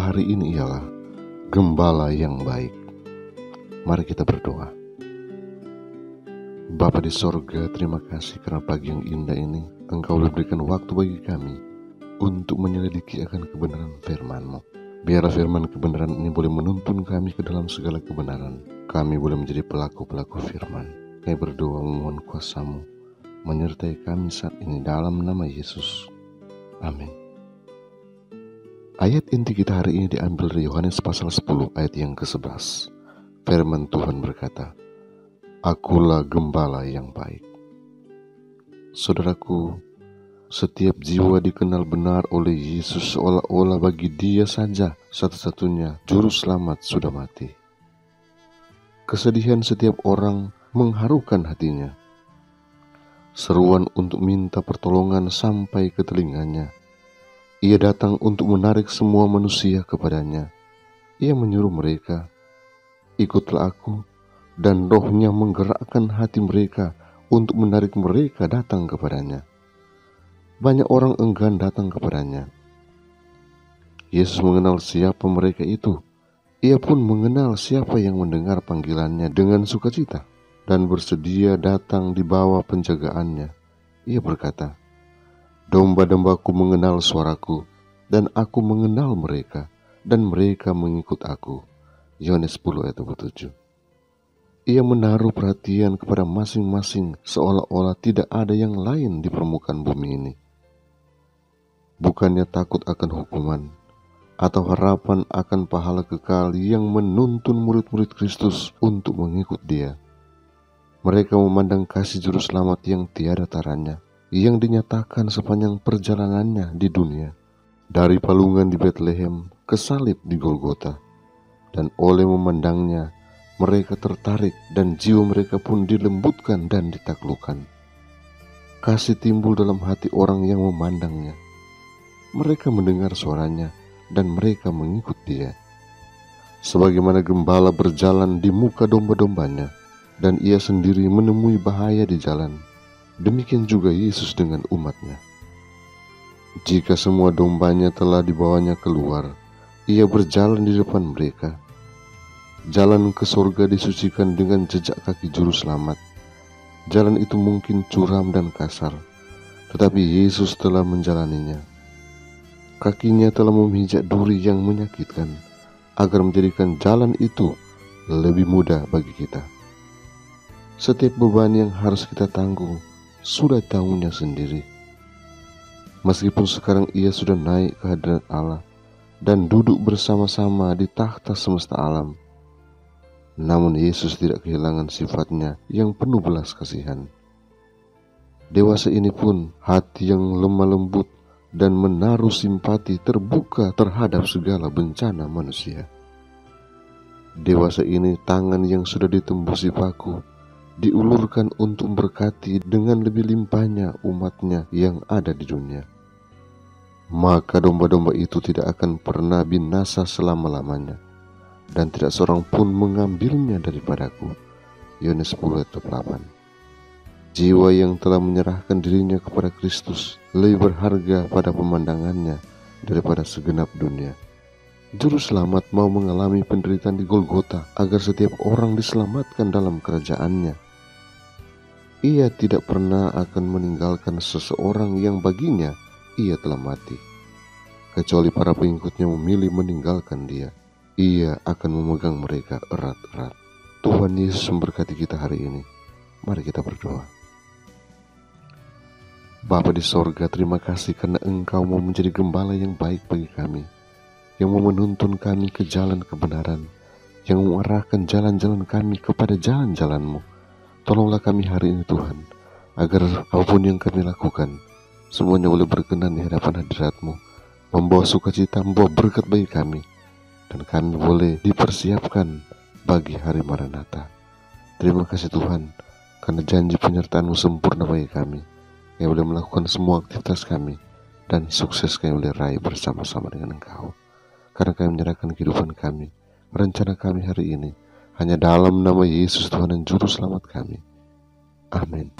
hari ini ialah Gembala yang baik. Mari kita berdoa. Bapa di sorga, terima kasih karena pagi yang indah ini Engkau berikan waktu bagi kami untuk menyelidiki akan kebenaran firman-Mu. Biarlah firman kebenaran ini boleh menuntun kami ke dalam segala kebenaran. Kami boleh menjadi pelaku-pelaku firman. Kami berdoa memohon kuasamu menyertai kami saat ini dalam nama Yesus. Amin. Ayat inti kita hari ini diambil dari Yohanes pasal 10 ayat yang ke-11. Firman Tuhan berkata, Akulah gembala yang baik. Saudaraku, setiap jiwa dikenal benar oleh Yesus seolah-olah bagi dia saja satu-satunya juru selamat sudah mati. Kesedihan setiap orang mengharukan hatinya. Seruan untuk minta pertolongan sampai ke telinganya ia datang untuk menarik semua manusia kepadanya. Ia menyuruh mereka, "Ikutlah aku," dan rohnya menggerakkan hati mereka untuk menarik mereka datang kepadanya. Banyak orang enggan datang kepadanya. Yesus mengenal siapa mereka itu. Ia pun mengenal siapa yang mendengar panggilannya dengan sukacita dan bersedia datang di bawah penjagaannya. Ia berkata, Domba-dombaku mengenal suaraku, dan aku mengenal mereka, dan mereka mengikut aku. Yohanes 10 ayat 27. Ia menaruh perhatian kepada masing-masing seolah-olah tidak ada yang lain di permukaan bumi ini. Bukannya takut akan hukuman, atau harapan akan pahala kekal yang menuntun murid-murid Kristus untuk mengikut dia. Mereka memandang kasih juru selamat yang tiada taranya, yang dinyatakan sepanjang perjalanannya di dunia, dari palungan di Bethlehem ke salib di Golgota, dan oleh memandangnya mereka tertarik dan jiwa mereka pun dilembutkan dan ditaklukkan. Kasih timbul dalam hati orang yang memandangnya. Mereka mendengar suaranya dan mereka mengikut dia. Sebagaimana gembala berjalan di muka domba-dombanya, dan ia sendiri menemui bahaya di jalan, Demikian juga Yesus dengan umatnya. Jika semua dombanya telah dibawanya keluar, ia berjalan di depan mereka. Jalan ke surga disucikan dengan jejak kaki juru selamat. Jalan itu mungkin curam dan kasar, tetapi Yesus telah menjalaninya. Kakinya telah memijak duri yang menyakitkan, agar menjadikan jalan itu lebih mudah bagi kita. Setiap beban yang harus kita tanggung sudah tahunya sendiri. Meskipun sekarang ia sudah naik ke hadirat Allah dan duduk bersama-sama di takhta semesta alam, namun Yesus tidak kehilangan sifatnya yang penuh belas kasihan. Dewasa ini pun hati yang lemah lembut dan menaruh simpati terbuka terhadap segala bencana manusia. Dewasa ini tangan yang sudah ditembusi paku diulurkan untuk berkati dengan lebih limpahnya umatnya yang ada di dunia. Maka domba-domba itu tidak akan pernah binasa selama-lamanya, dan tidak seorang pun mengambilnya daripadaku. Yohanes 10 ayat 8 Jiwa yang telah menyerahkan dirinya kepada Kristus lebih berharga pada pemandangannya daripada segenap dunia. Juru selamat mau mengalami penderitaan di Golgota agar setiap orang diselamatkan dalam kerajaannya ia tidak pernah akan meninggalkan seseorang yang baginya ia telah mati. Kecuali para pengikutnya memilih meninggalkan dia, ia akan memegang mereka erat-erat. Tuhan Yesus memberkati kita hari ini. Mari kita berdoa. Bapa di sorga, terima kasih karena Engkau mau menjadi gembala yang baik bagi kami, yang mau menuntun kami ke jalan kebenaran, yang mengarahkan jalan-jalan kami kepada jalan-jalanmu. Tolonglah kami hari ini Tuhan, agar apa pun yang kami lakukan, semuanya boleh berkenan di hadapan hadiratmu, membawa sukacita, membawa berkat bagi kami, dan kami boleh dipersiapkan bagi hari Maranatha. Terima kasih Tuhan, karena janji penyertaanmu sempurna bagi kami, yang boleh melakukan semua aktivitas kami, dan sukses kami boleh raih bersama-sama dengan Engkau. Karena kami menyerahkan kehidupan kami, rencana kami hari ini, hanya dalam nama Yesus Tuhan dan Juru Selamat kami. Amin.